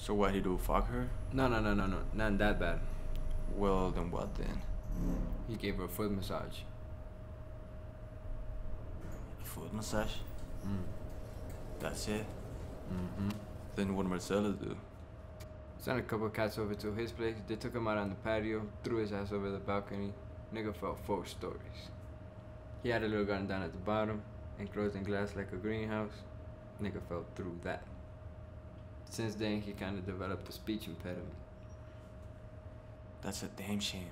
So what he do? Fuck her? No, no, no, no, no. Not that bad. Well, then what then? He gave her a foot massage. A foot massage? Mm. That's it. Mm-hmm. Then what Marsellus do? Sent a couple cats over to his place. They took him out on the patio, threw his ass over the balcony. Nigga fell four stories. He had a little garden down at the bottom, enclosed in glass like a greenhouse. Nigga fell through that. Since then, he kind of developed a speech impediment. That's a damn shame.